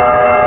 Other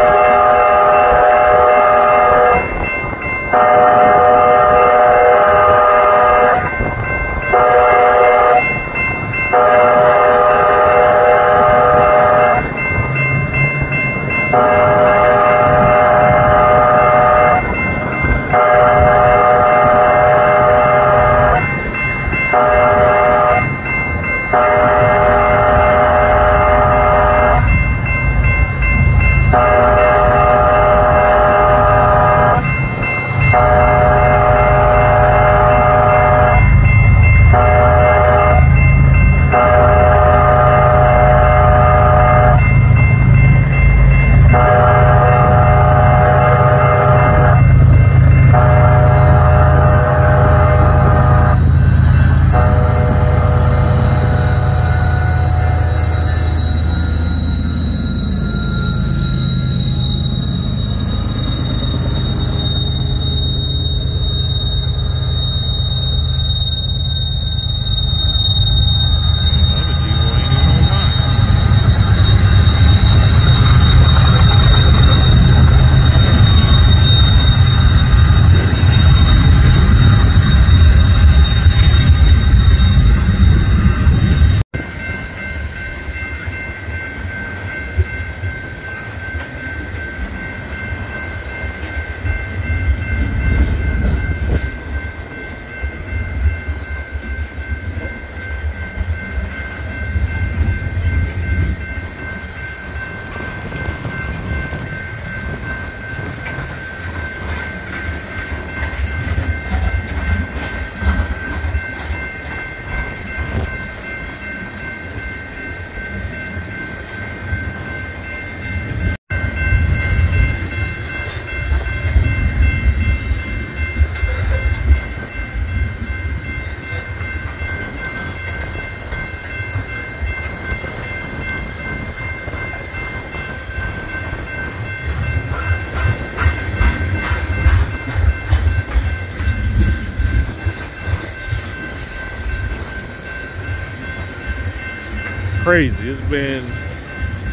Crazy. It's been,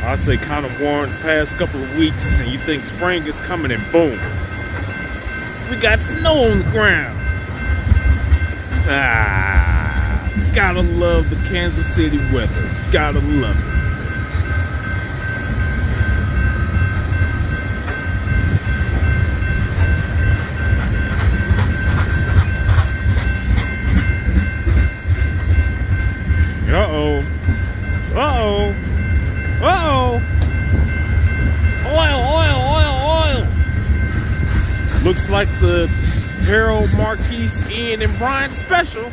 I say, kind of warm the past couple of weeks, and you think spring is coming, and boom, we got snow on the ground. Ah, gotta love the Kansas City weather. Gotta love it. Brian special.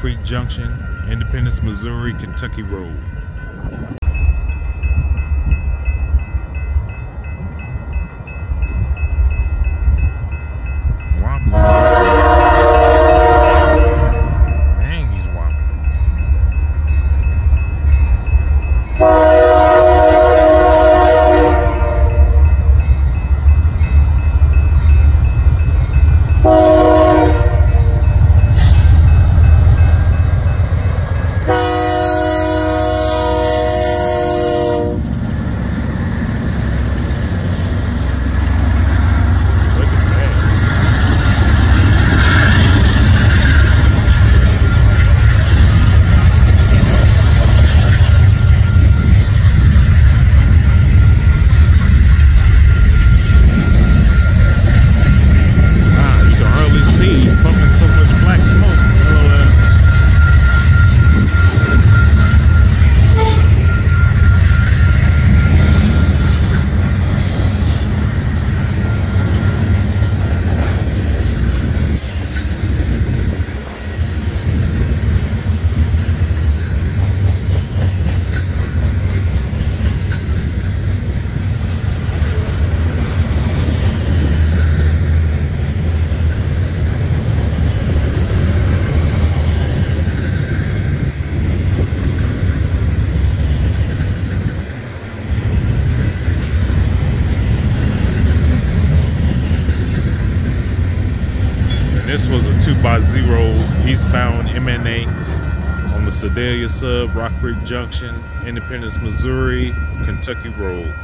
Creek Junction, Independence, Missouri, Kentucky Road. Sedalia Sub, Rock Creek Junction, Independence, Missouri, Kentucky Road.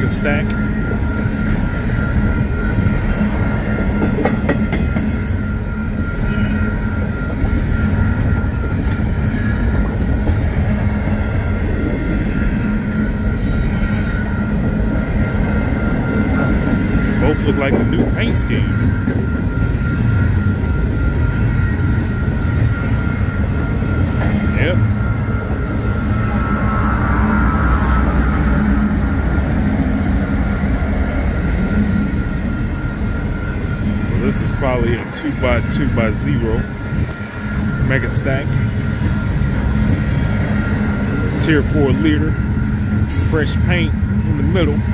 Is a stack. Both look like the new paint scheme. probably a 2 by 2 by 0 mega stack. Tier 4 leader. Fresh paint in the middle.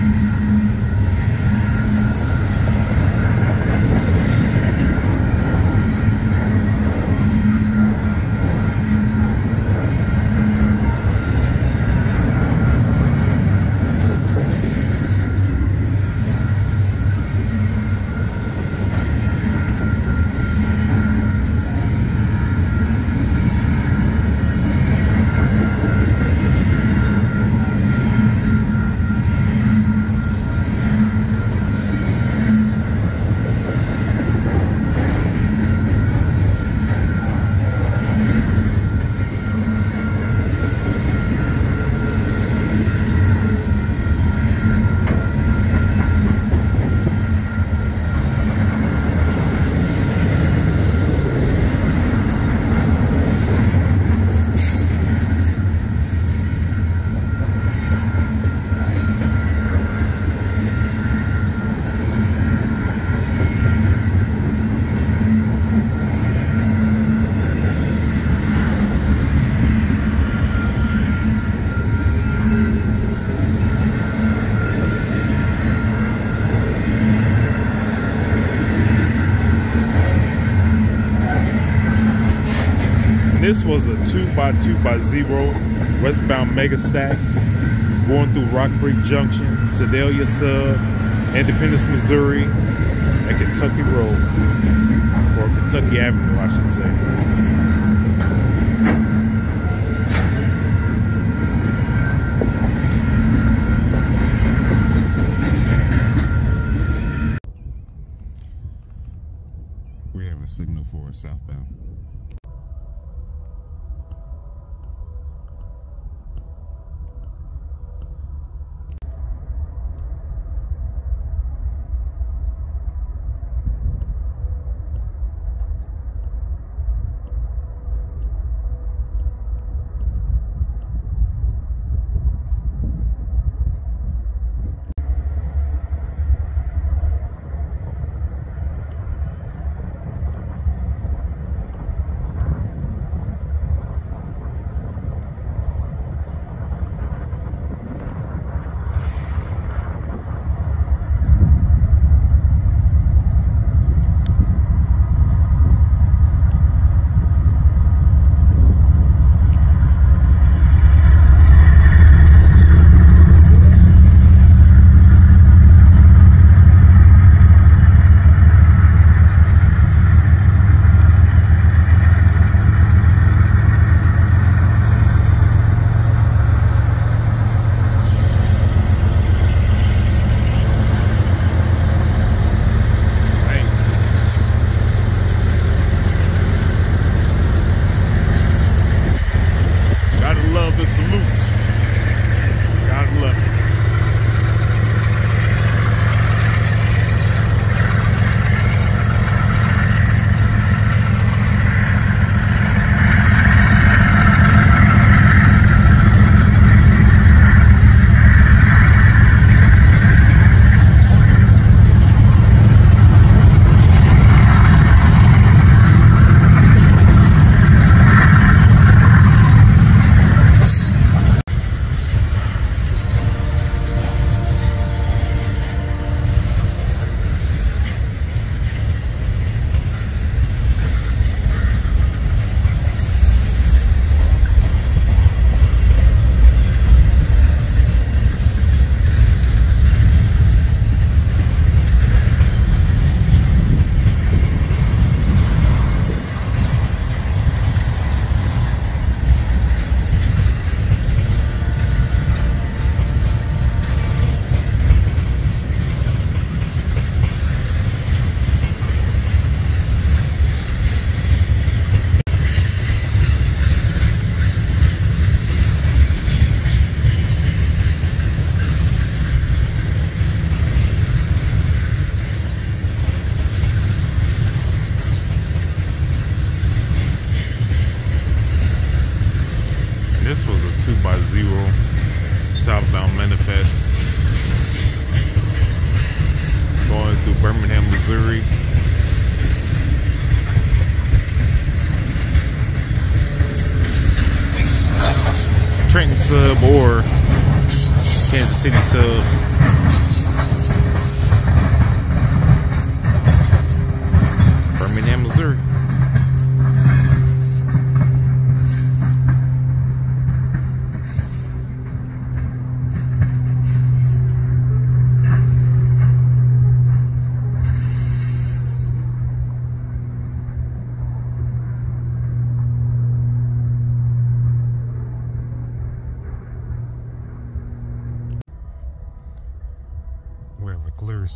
This was a 2x2 by 0 westbound mega stack going through Rock Creek Junction, Sedalia Sub, Independence, Missouri, and Kentucky Road, or Kentucky Avenue, I should say.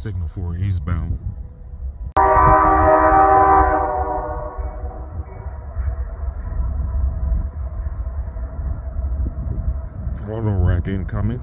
Signal for eastbound. Auto rack incoming.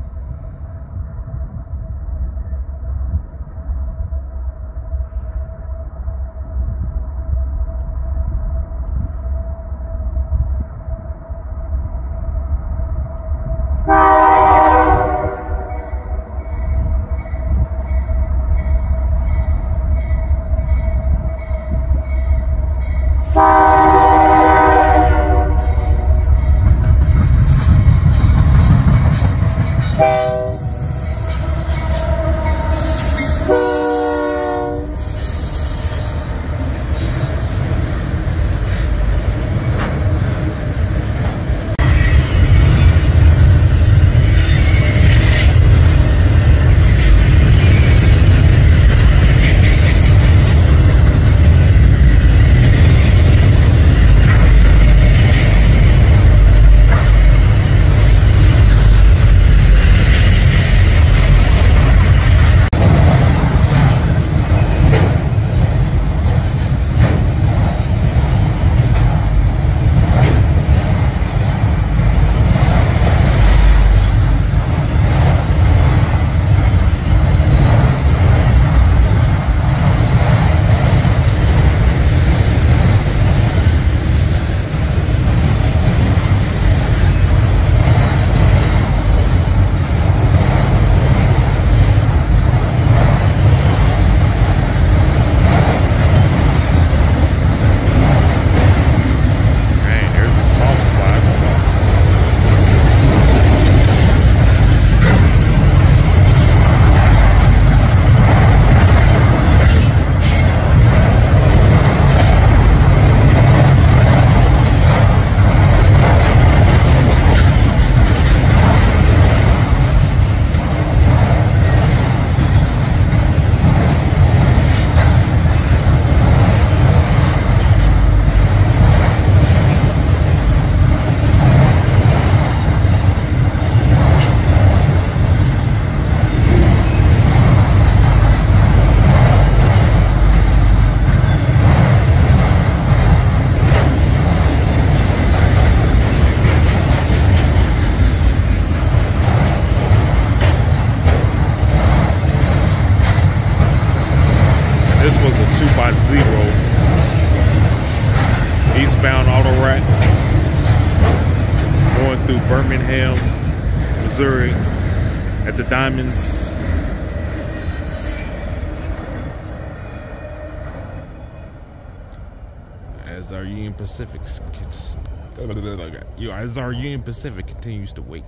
As our Union Pacific continues to wait.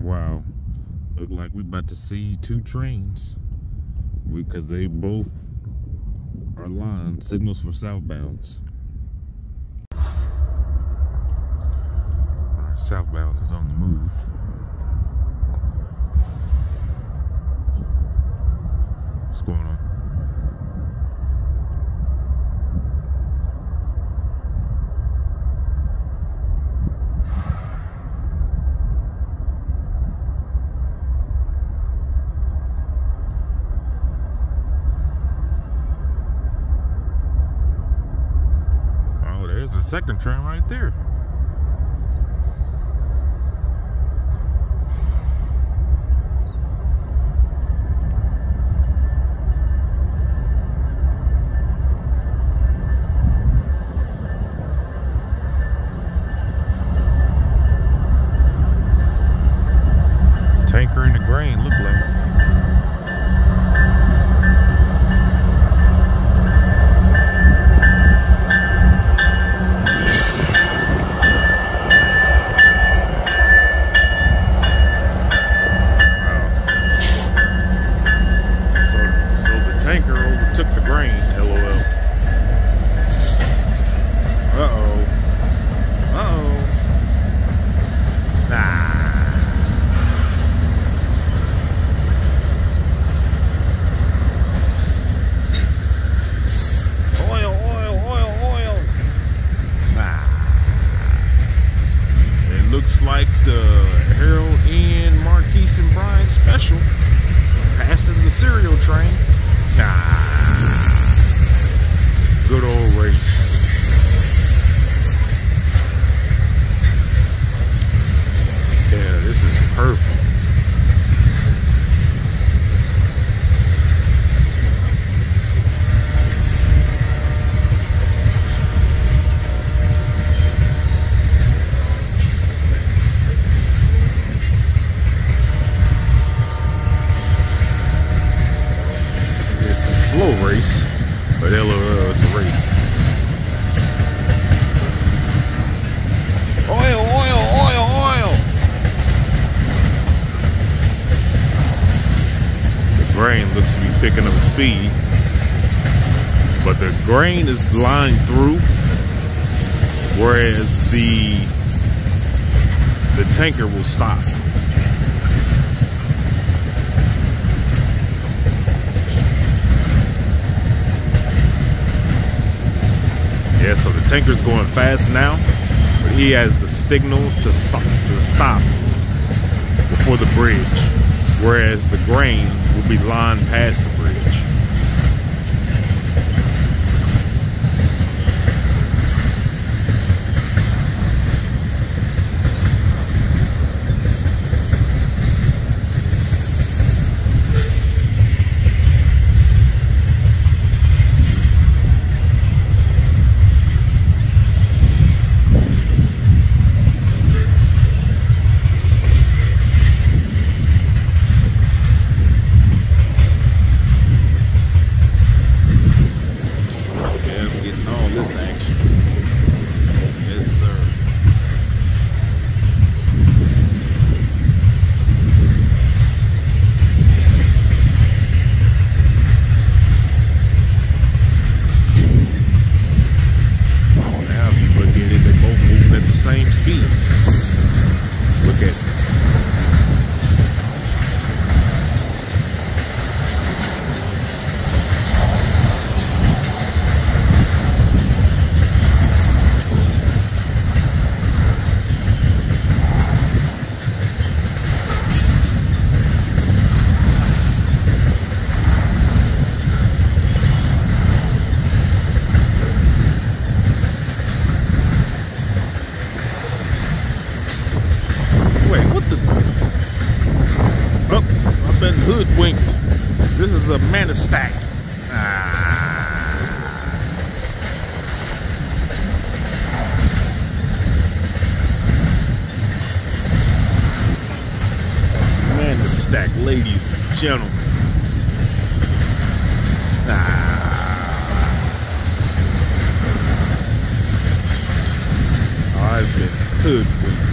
Wow. Look like we about to see two trains because they both are line signals for southbounds. Southbound is on the move. What's going on? Oh, there's the second train right there. Speed. But the grain is lined through, whereas the the tanker will stop. Yeah, so the tanker's going fast now, but he has the signal to stop to stop before the bridge, whereas the grain will be lined past the bridge. hoodwinked. This is a Manistack. Ah. Manistack, ladies and gentlemen. Ah. I've been hoodwinked.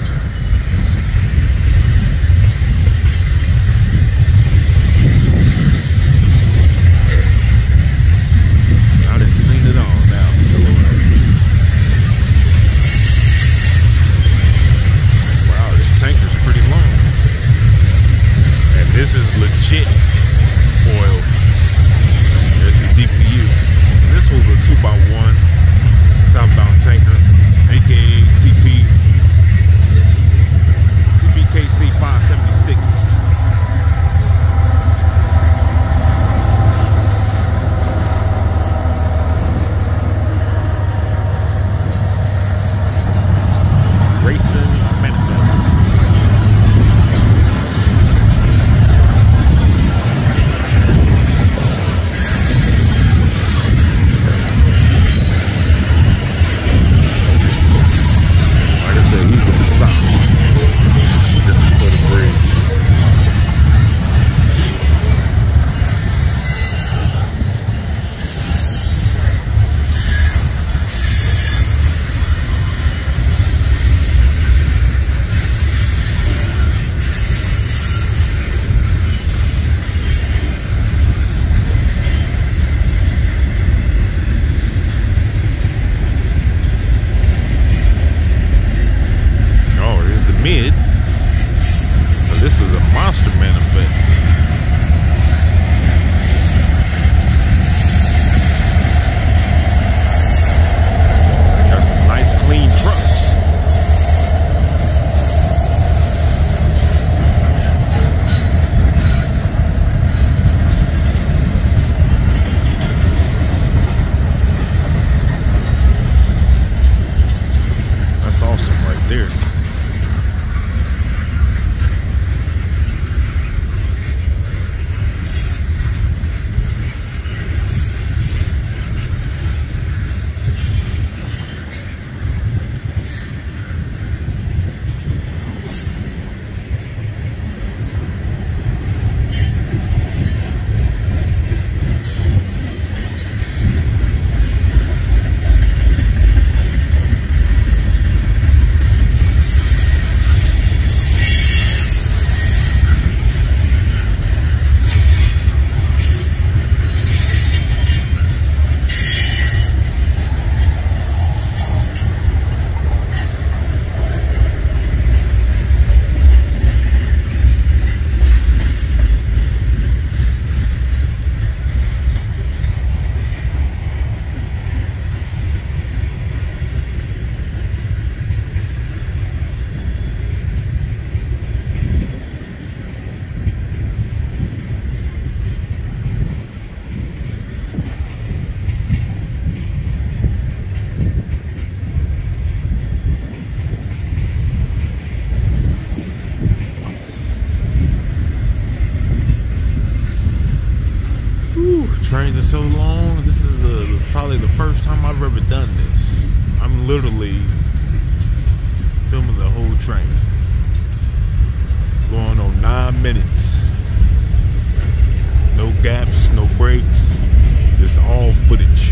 Train. Going on nine minutes. No gaps, no breaks, just all footage.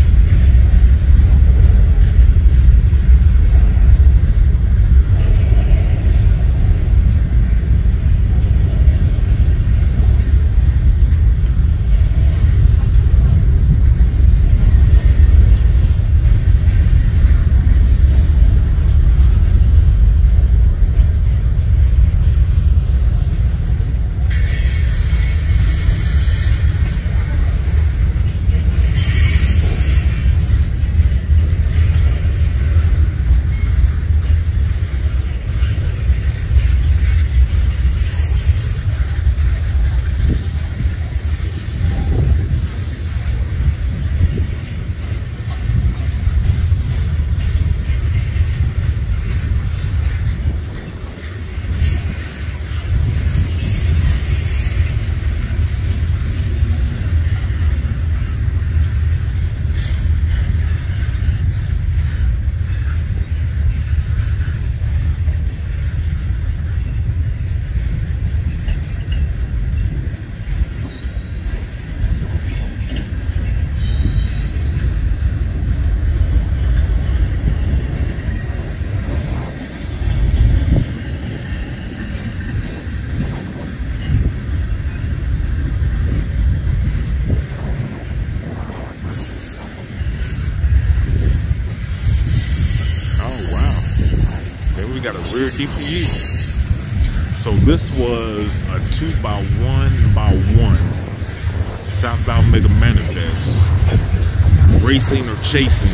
Racing her chasing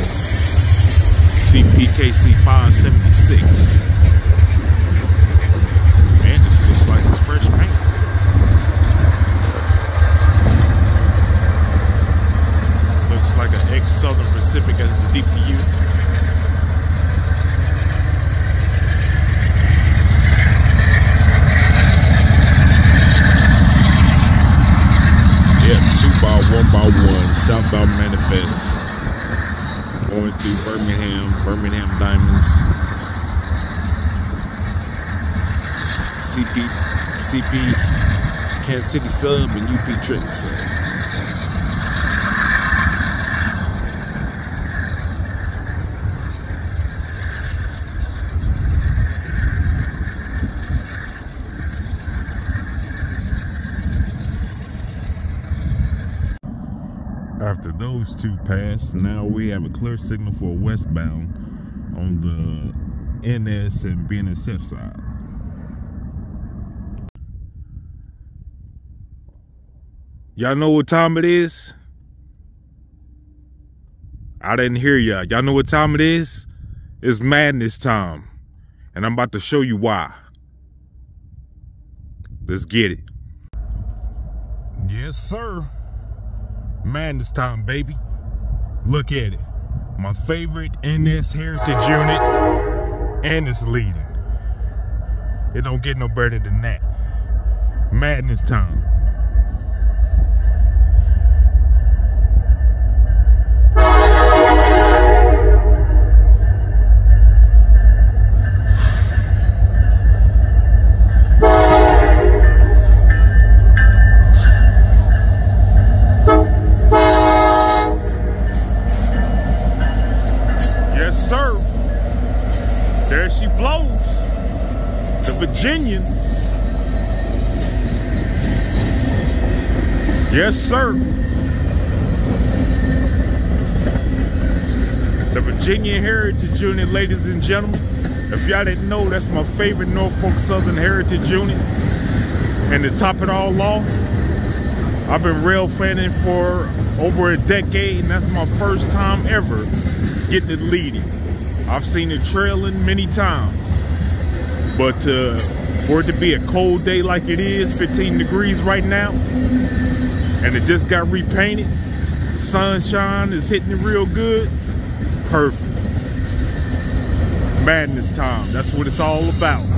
CPKC 576. Man, this looks like it's fresh paint. Looks like an ex-Southern Pacific as the DPU. one by one, southbound manifest, going through Birmingham, Birmingham Diamonds, CP, CP, Kansas City Sub, and UP Trenton Sub. After those two pass, now we have a clear signal for westbound on the NS and BNSF side. Y'all know what time it is? I didn't hear y'all. Y'all know what time it is? It's madness time. And I'm about to show you why. Let's get it. Yes, sir. Madness time, baby. Look at it. My favorite NS Heritage unit, and it's leading. It don't get no better than that. Madness time. Sir. The Virginian Heritage Unit, ladies and gentlemen. If y'all didn't know, that's my favorite Norfolk Southern Heritage Unit. And to top it all off, I've been rail fanning for over a decade, and that's my first time ever getting it leading. I've seen it trailing many times. But uh, for it to be a cold day like it is, 15 degrees right now, and it just got repainted, sunshine is hitting it real good, perfect. Madness time, that's what it's all about.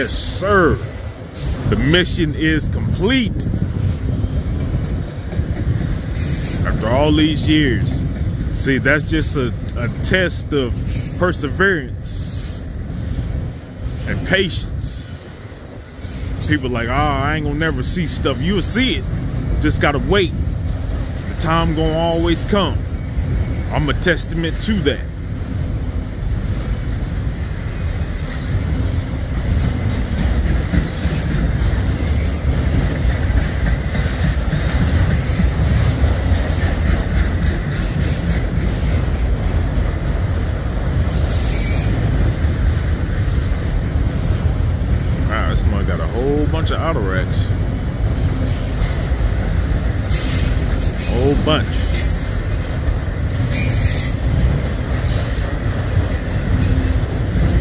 Yes, sir. The mission is complete. After all these years. See, that's just a, a test of perseverance and patience. People like, oh, I ain't gonna never see stuff. You'll see it. Just gotta wait. The time gonna always come. I'm a testament to that. bunch of auto racks. Whole bunch.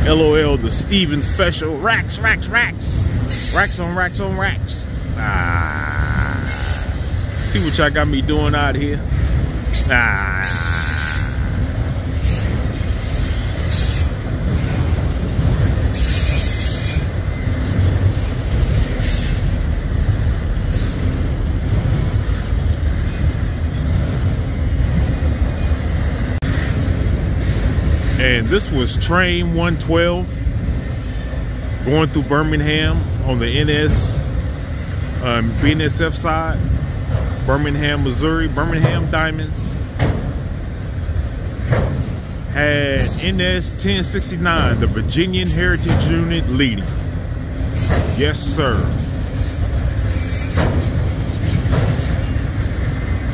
LOL, the Steven special. Racks, racks, racks. Racks on racks on racks. Ah. See what y'all got me doing out here? Ah. And this was train 112 going through Birmingham on the NS, um, BNSF side, Birmingham, Missouri, Birmingham Diamonds. Had NS 1069, the Virginian Heritage Unit leading. Yes, sir.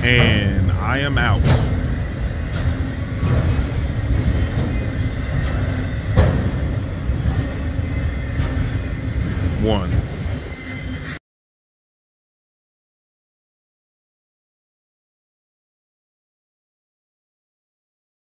And I am out. One.